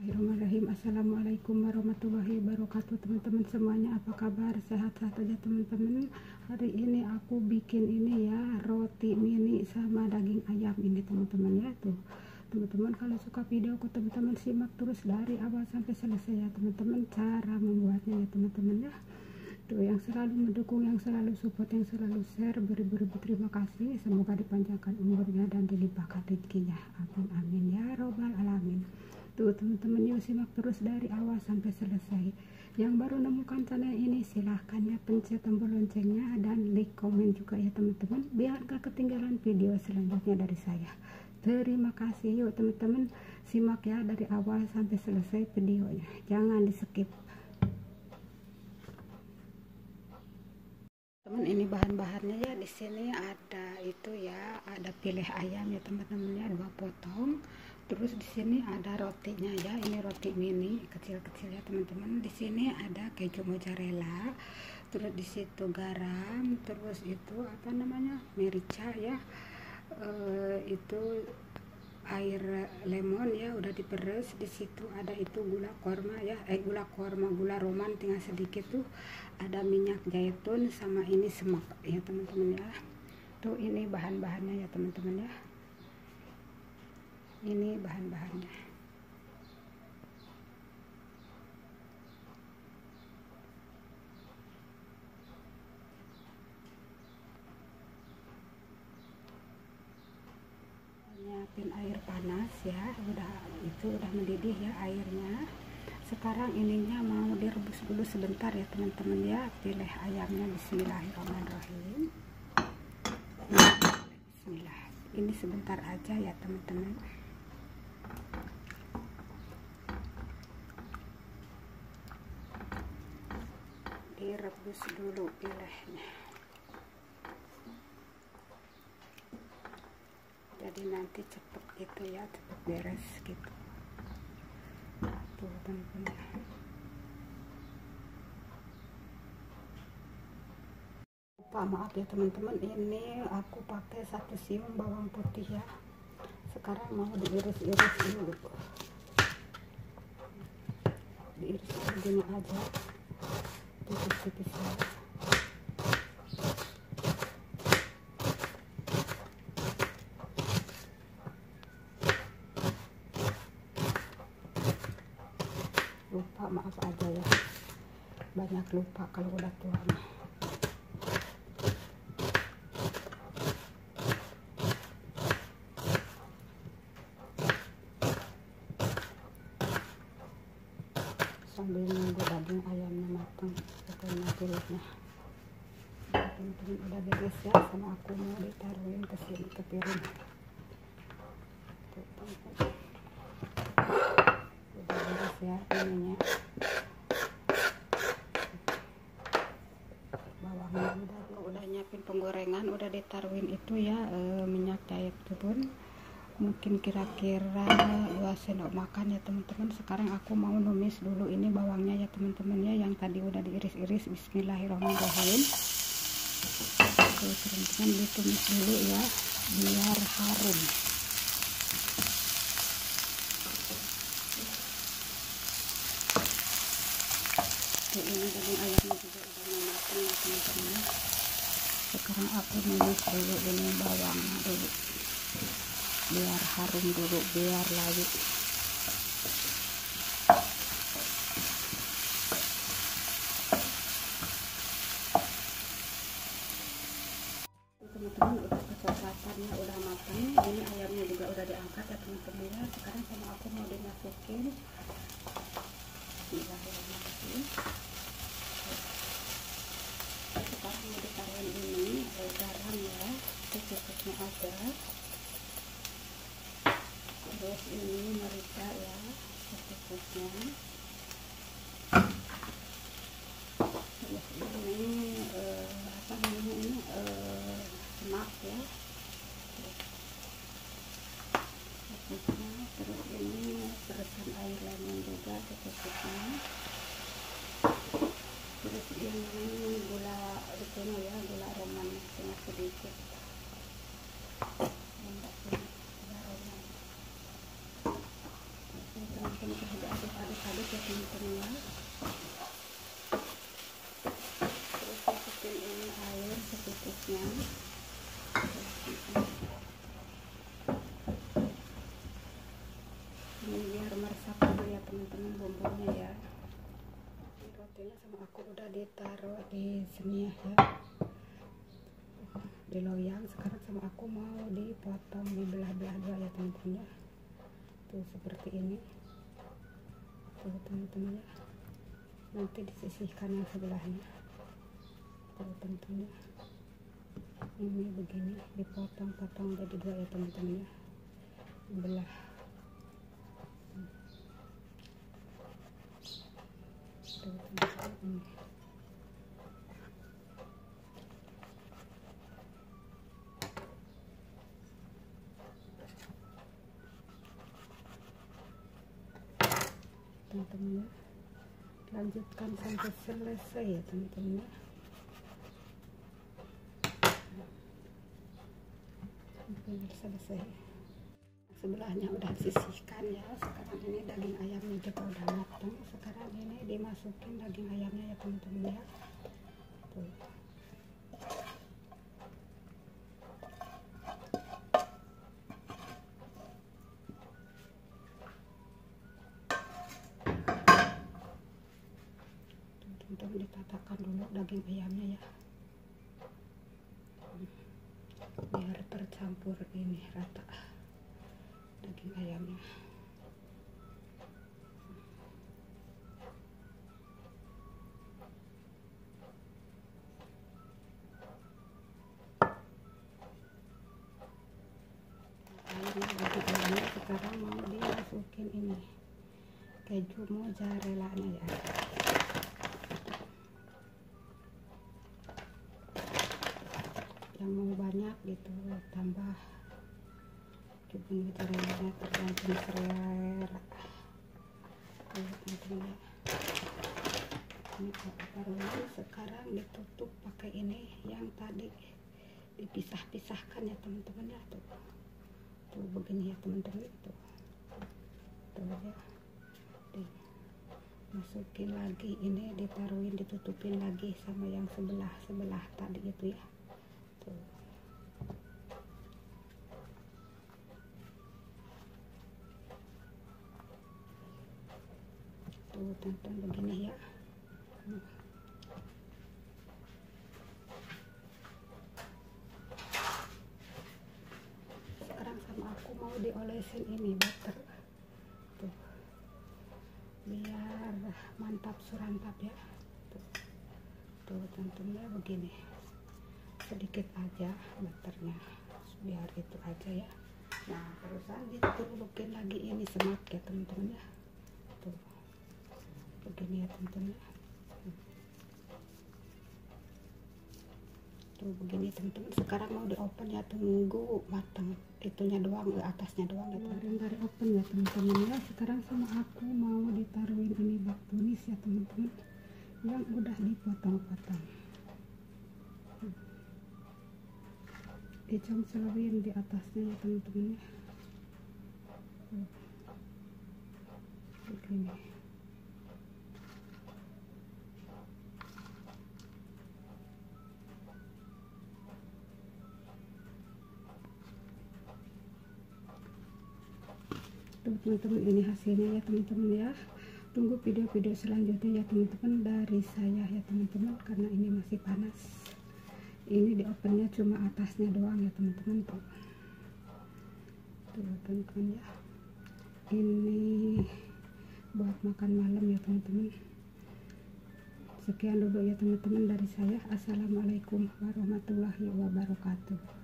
Bismillahirrahmanirrahim. Assalamualaikum warahmatullahi wabarakatuh. Teman-teman semuanya apa kabar? Sehat-sehat aja teman-teman. Hari ini aku bikin ini ya roti mini sama daging ayam ini teman-teman ya. Tuh teman-teman kalau suka videoku teman-teman simak terus dari awal sampai selesai ya teman-teman. Cara membuatnya ya teman-teman ya. Tuh yang selalu mendukung yang selalu support yang selalu share beri-beri terima kasih. Semoga dipanjangkan umurnya dan dilimpahkan rezekinya. Amin amin ya robbal alamin tuh teman-teman yuk simak terus dari awal sampai selesai. Yang baru nemukan channel ini silahkan ya pencet tombol loncengnya dan like komen juga ya teman-teman biar gak ketinggalan video selanjutnya dari saya. Terima kasih yuk teman-teman simak ya dari awal sampai selesai videonya. Jangan di skip teman ini bahan-bahannya ya di sini ada itu ya ada pilih ayam ya teman-teman ya dua potong terus di sini ada rotinya ya ini roti mini kecil-kecil ya teman-teman. Di sini ada keju mozzarella terus di situ garam terus itu apa namanya merica ya. E, itu air lemon ya udah diperes. Di situ ada itu gula korma ya eh gula korma gula roman tinggal sedikit tuh. Ada minyak zaitun sama ini semak ya teman-teman ya. Tuh ini bahan-bahannya ya teman-teman ya ini bahan-bahannya. Nyiapin air panas ya udah itu udah mendidih ya airnya. Sekarang ininya mau direbus dulu sebentar ya teman-teman ya. Pilih ayamnya bismillahirrahmanirrahim. Bismillah. Ini sebentar aja ya teman-teman direbus dulu pilihnya. Jadi nanti cepet gitu ya cepet beres gitu. Tuh teman-teman lupa maaf ya teman-teman ini aku pakai satu siung bawang putih ya. Sekarang mau diiris-iris dulu. Diiris begini aja lupa maaf aja ya. Banyak lupa kalau udah tua. Mah sambil nunggu daging ayamnya matang kulitnya teman-teman udah beres ya sama aku mau ditaruhin ke sini ke piring udah beres ya ininya bawangnya udah udah nyiapin penggorengan udah ditaruhin itu ya e, minyak zaitun mungkin kira-kira dua sendok makan ya teman-teman. Sekarang aku mau numis dulu ini bawangnya ya teman-teman ya yang tadi udah diiris-iris. Bismillahirrahmanirrahim. Tuh teman-teman ditumis dulu ya biar harum. Tuh ini daging ayamnya juga udah ya teman-teman. Sekarang aku numis dulu ini bawangnya dulu biar harum dulu biar layu. Teman-teman udah kecoklatannya udah matang. Ini ayamnya juga udah diangkat ya teman-teman ya. Sekarang sama aku mau dimasukin Bismillahirrahmanirrahim sekarang mau ditaruhin ini garam ya secukupnya aja terus ini merica ya secukupnya terus ini eh, apa namanya ini eh, semak ya secukupnya terus ini peresan air juga secukupnya terus ini gula itu ya gula roman cuma sedikit Enggak punya gula roman teman-teman aduk ya teman-teman ya terus masukin ini air secukupnya ini biar meresap dulu ya teman-teman bumbunya ya rotinya sama aku udah ditaruh di sini ya di loyang. Sekarang sama aku mau dipotong di belah-belah dua ya teman-teman ya tuh seperti ini. Tuh teman-teman ya nanti disisihkan yang sebelahnya. Tuh teman-teman ya ini begini dipotong-potong jadi dua ya teman-teman ya belah teman-teman lanjutkan sampai selesai ya teman-teman sampai selesai. Sebelahnya udah disisihkan ya sekarang ini daging ayamnya juga udah ini dimasukin daging ayamnya ya teman-teman ya. Tuh. Teman-teman ditatakan dulu daging ayamnya ya. Biar tercampur ini rata daging ayamnya sekarang mau dimasukin ini. Keju mozzarella nya ya yang mau banyak gitu tambah coba mozzarella tergantung selera. Teman-teman ini taruh sekarang ditutup pakai ini yang tadi. Dipisah-pisahkan ya teman-teman ya tuh tuh begini ya teman-teman. Tuh. Tuh ya. Masukin lagi ini ditaruhin ditutupin lagi sama yang sebelah sebelah tadi itu ya. Tuh. Tuh tonton begini ya. Sekarang sama aku mau diolesin ini butter tuh. Biar mantap surantap ya. Tuh. Tuh tontonnya begini. Sedikit aja butternya biar itu aja ya. Nah terusan diturukin lagi ini semak ya teman-teman ya. Tuh. Begini ya teman-teman ya tuh begini teman-teman sekarang mau di open ya tunggu matang itunya doang atasnya doang keluarin dari open ya teman-teman ya. Sekarang sama aku mau ditaruhin ini bak tunis ya teman-teman. Yang udah dipotong-potong. Dicongcelin di atasnya ya teman-teman ya. Begini tuh teman-teman ini hasilnya ya teman-teman ya. Tunggu video-video selanjutnya ya teman-teman dari saya ya teman-teman karena ini masih panas. Ini di opennya cuma atasnya doang ya teman-teman tuh. Teman-teman ya. Ini buat makan malam ya teman-teman. Sekian dulu ya teman-teman dari saya. Assalamualaikum warahmatullahi wabarakatuh